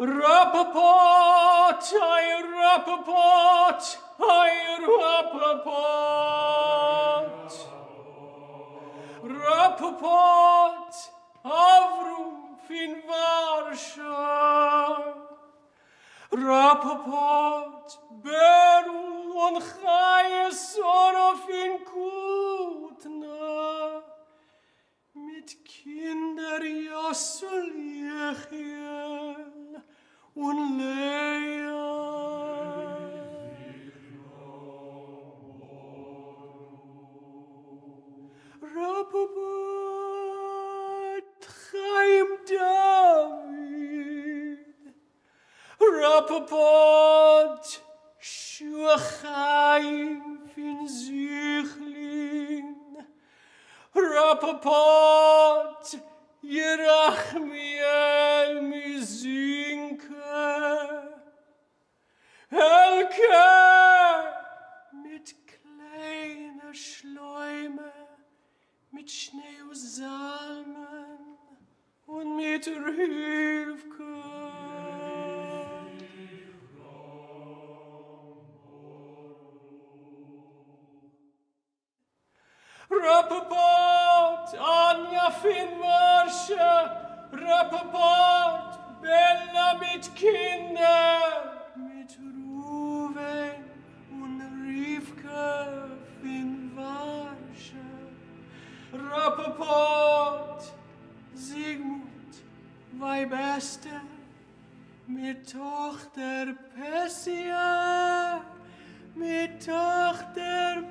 Rappaport, ay Rappaport, ay Rappaport. Rappaport, avrum fin varsha. Rappaport, beru on chaye soro fin kutna. Mit kinder jasul yechi. Pott, Schuachheim fin Süchlin, Rapapot, Yerachmiel mi Sünke, Elke mit kleine Schläume, mit Schnee und Salmen und mit Rüfke. Rappaport, Anja Finnmarsche, Rappaport, Bella mit Kinder, mit Ruven und Rivka Finnmarsche. Rappaport, Sigmund, Weibeste, mit Tochter Pessia, mit Tochter